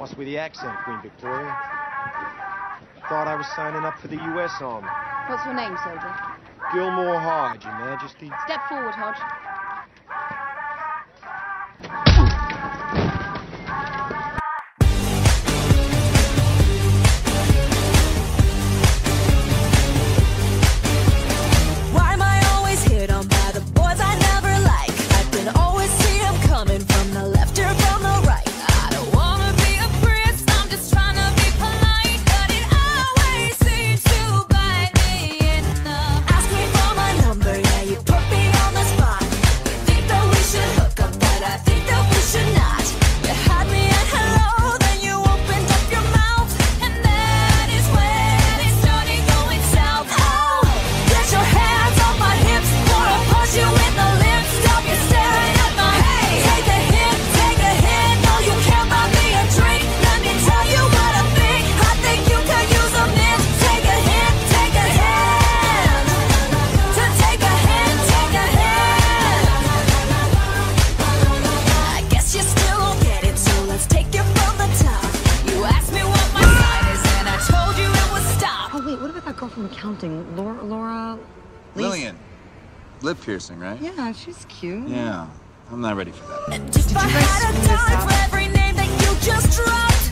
Must be the accent, Queen Victoria. Thought I was signing up for the U.S. Army. What's your name, soldier? Gilmore Hodge, Your Majesty. Step forward, Hodge. I'm counting. Laura, Laura, Lisa. Lillian. Lip piercing, right? Yeah, she's cute. Yeah, I'm not ready for that. And if Did I you guys had a dime for every name that you just dropped.